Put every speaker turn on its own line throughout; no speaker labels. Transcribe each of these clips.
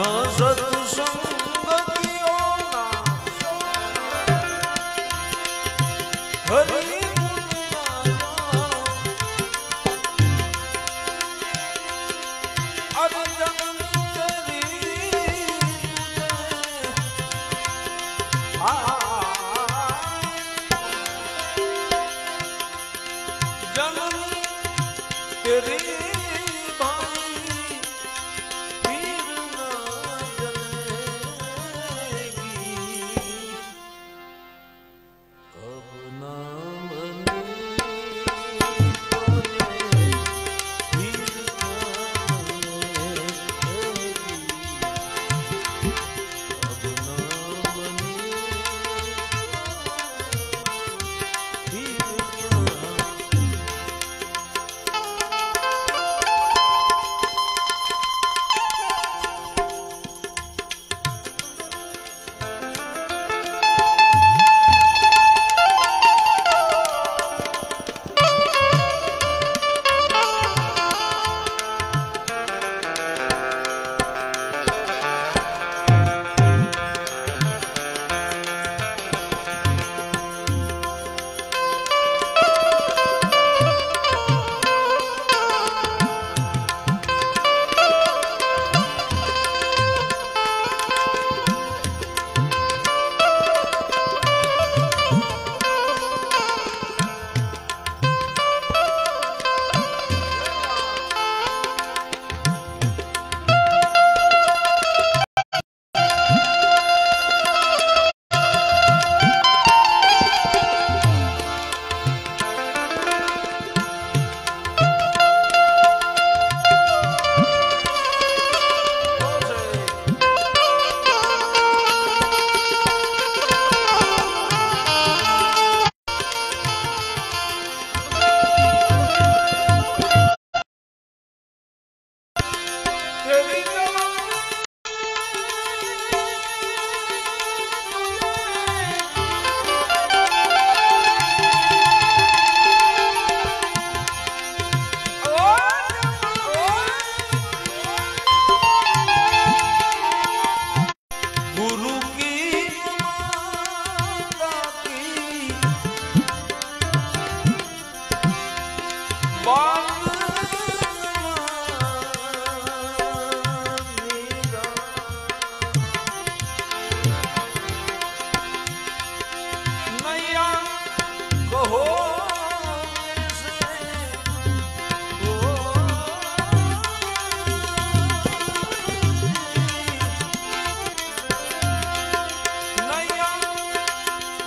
સત્સંગ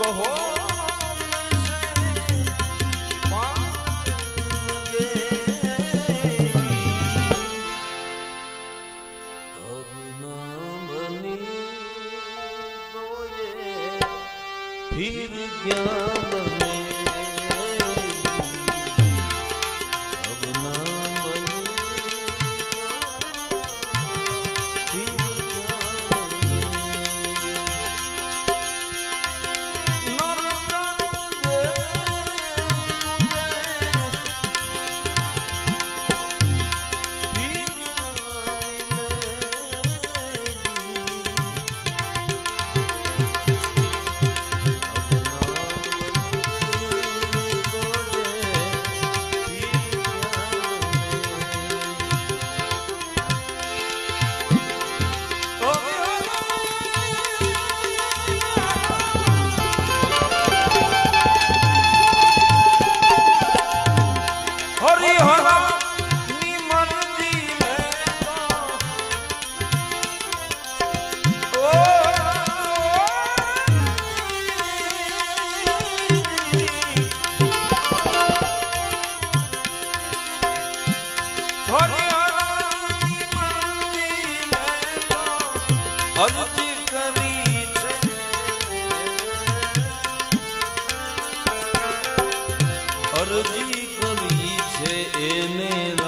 for. અરજી કરી છે એને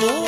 Oh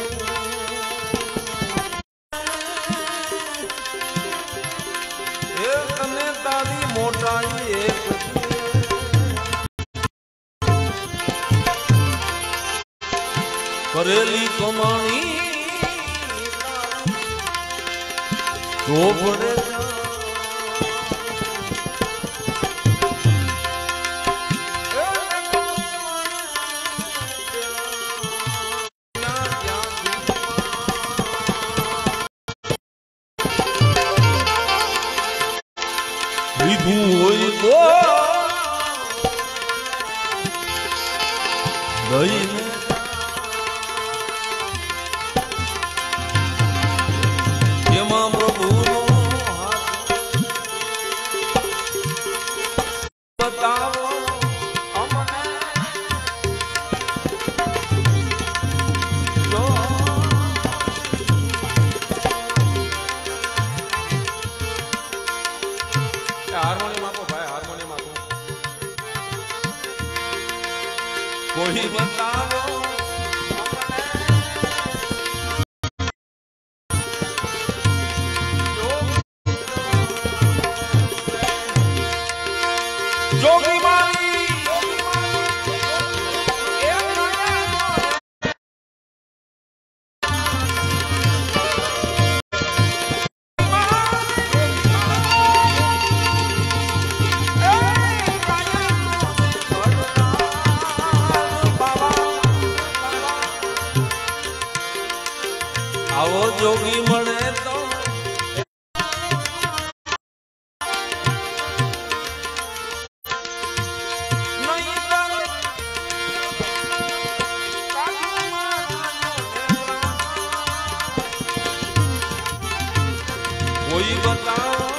Foi encontrar